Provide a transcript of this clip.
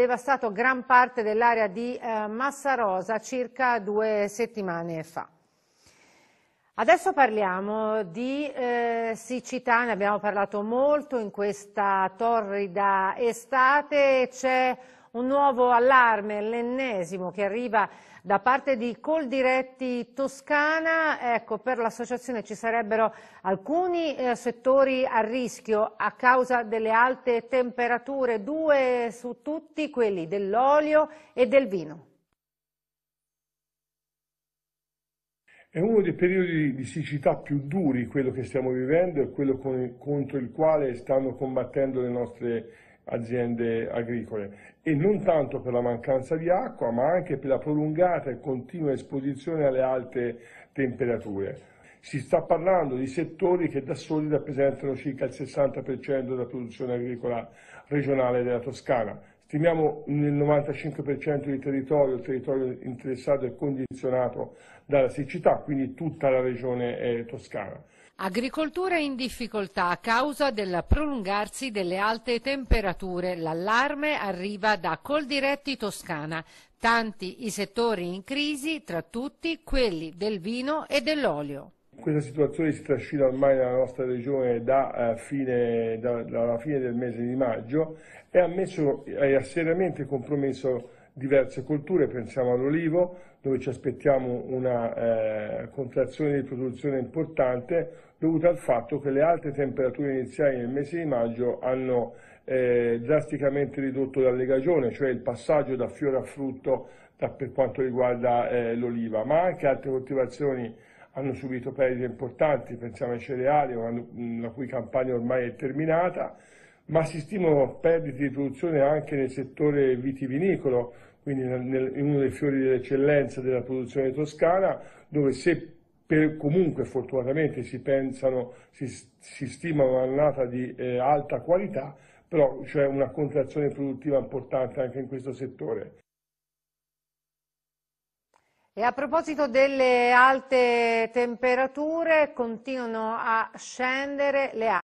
devastato gran parte dell'area di eh, Massarosa circa due settimane fa. Adesso parliamo di eh, siccità, ne abbiamo parlato molto in questa torrida estate, c'è un nuovo allarme, l'ennesimo, che arriva da parte di Coldiretti Toscana. Ecco, per l'associazione ci sarebbero alcuni eh, settori a rischio a causa delle alte temperature, due su tutti, quelli dell'olio e del vino. È uno dei periodi di siccità più duri quello che stiamo vivendo e quello con, contro il quale stanno combattendo le nostre aziende agricole e non tanto per la mancanza di acqua ma anche per la prolungata e continua esposizione alle alte temperature. Si sta parlando di settori che da soli rappresentano circa il 60% della produzione agricola regionale della Toscana. Stimiamo nel 95% di territorio, il territorio interessato è condizionato dalla siccità, quindi tutta la regione eh, toscana. Agricoltura in difficoltà a causa del prolungarsi delle alte temperature. L'allarme arriva da Coldiretti Toscana. Tanti i settori in crisi, tra tutti quelli del vino e dell'olio. Questa situazione si trascina ormai nella nostra regione da, eh, fine, da, dalla fine del mese di maggio e ha, messo, ha seriamente compromesso diverse colture, pensiamo all'olivo, dove ci aspettiamo una eh, contrazione di produzione importante dovuta al fatto che le alte temperature iniziali nel mese di maggio hanno eh, drasticamente ridotto la legagione, cioè il passaggio da fiore a frutto da, per quanto riguarda eh, l'oliva, ma anche altre coltivazioni hanno subito perdite importanti, pensiamo ai cereali, la cui campagna ormai è terminata, ma si stimano perdite di produzione anche nel settore vitivinicolo, quindi in uno dei fiori dell'eccellenza della produzione toscana, dove se per, comunque fortunatamente si pensano, si, si stima un'annata di eh, alta qualità, però c'è una contrazione produttiva importante anche in questo settore. E a proposito delle alte temperature, continuano a scendere le